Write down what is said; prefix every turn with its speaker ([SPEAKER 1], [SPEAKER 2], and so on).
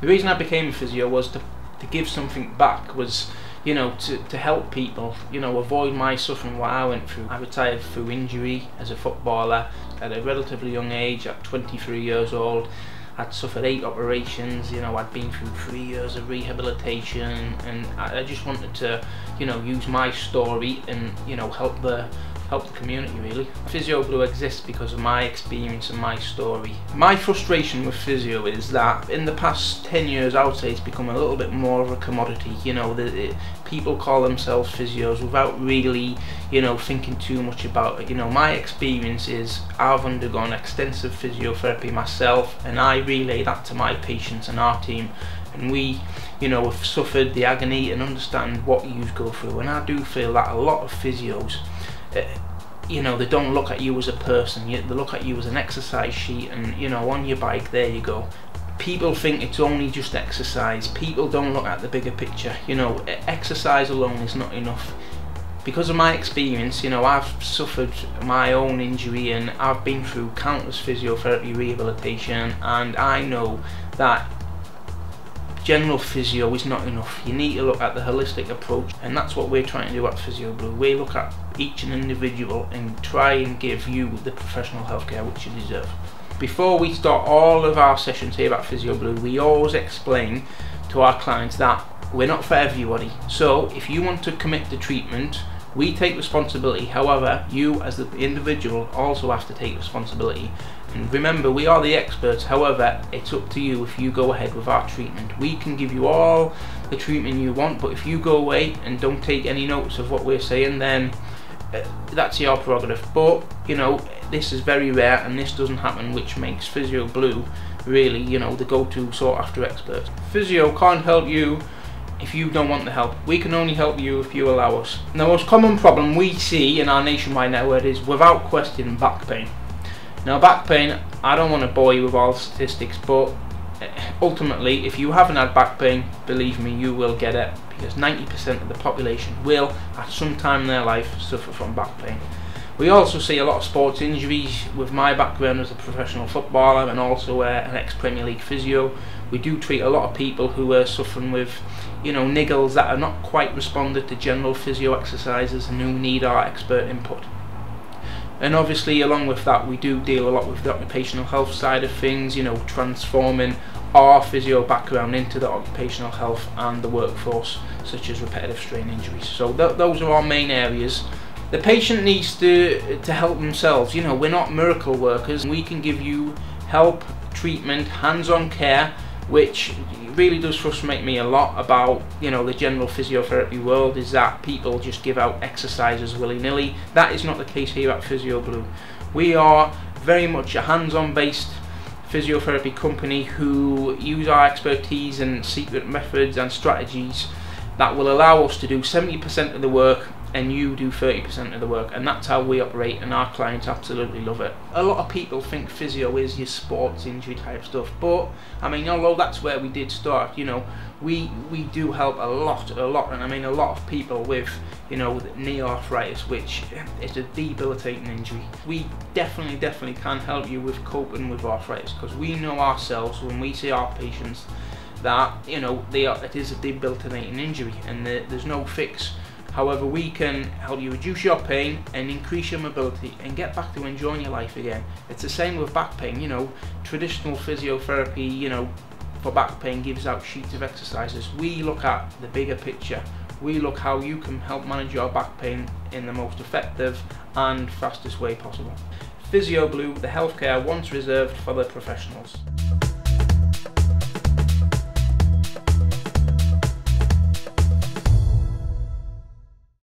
[SPEAKER 1] The reason I became a physio was to, to give something back, was you know, to, to help people, you know, avoid my suffering what I went through. I retired through injury as a footballer at a relatively young age, at 23 years old. I'd suffered eight operations, you know, I'd been through three years of rehabilitation and I, I just wanted to, you know, use my story and, you know, help the help the community really. Physio Blu exists because of my experience and my story. My frustration with physio is that in the past 10 years I would say it's become a little bit more of a commodity, you know, the, people call themselves physios without really, you know, thinking too much about it. You know, my experience is I've undergone extensive physiotherapy myself and I relay that to my patients and our team and we you know have suffered the agony and understand what you go through and I do feel that a lot of physios you know they don't look at you as a person they look at you as an exercise sheet and you know on your bike there you go. People think it's only just exercise. People don't look at the bigger picture. You know exercise alone is not enough. Because of my experience you know I've suffered my own injury and I've been through countless physiotherapy rehabilitation and I know that general physio is not enough. You need to look at the holistic approach and that's what we're trying to do at Physio Blu. We look at each an individual and try and give you the professional healthcare which you deserve. Before we start all of our sessions here at Physio Blu, we always explain to our clients that we're not for everybody. So if you want to commit to treatment, we take responsibility. However, you as the individual also have to take responsibility and remember, we are the experts, however, it's up to you if you go ahead with our treatment. We can give you all the treatment you want, but if you go away and don't take any notes of what we're saying, then uh, that's your prerogative. But, you know, this is very rare and this doesn't happen, which makes Physio Blu really, you know, the go-to sought after expert. Physio can't help you if you don't want the help. We can only help you if you allow us. The most common problem we see in our nationwide network is, without question, back pain. Now back pain, I don't want to bore you with all the statistics, but eh, ultimately if you haven't had back pain, believe me, you will get it because 90% of the population will at some time in their life suffer from back pain. We also see a lot of sports injuries with my background as a professional footballer and also uh, an ex-Premier League physio. We do treat a lot of people who are suffering with you know niggles that are not quite responded to general physio exercises and who need our expert input. And obviously along with that we do deal a lot with the occupational health side of things you know transforming our physio background into the occupational health and the workforce such as repetitive strain injuries. So th those are our main areas the patient needs to to help themselves. You know we're not miracle workers. We can give you help treatment hands-on care which really does frustrate me a lot about you know the general physiotherapy world is that people just give out exercises willy-nilly. That is not the case here at Physio Blu we are very much a hands-on based physiotherapy company who use our expertise and secret methods and strategies that will allow us to do 70% of the work and you do 30% of the work and that's how we operate and our clients absolutely love it. A lot of people think physio is your sports injury type stuff but I mean although that's where we did start you know we we do help a lot a lot and I mean a lot of people with you know knee arthritis which is a debilitating injury. We definitely definitely can help you with coping with arthritis because we know ourselves when we see our patients that you know they are, it is a debilitating injury and the, there's no fix However, we can help you reduce your pain and increase your mobility and get back to enjoying your life again. It's the same with back pain, you know, traditional physiotherapy, you know, for back pain gives out sheets of exercises. We look at the bigger picture. We look how you can help manage your back pain in the most effective and fastest way possible. Physio Blu, the healthcare once reserved for the professionals.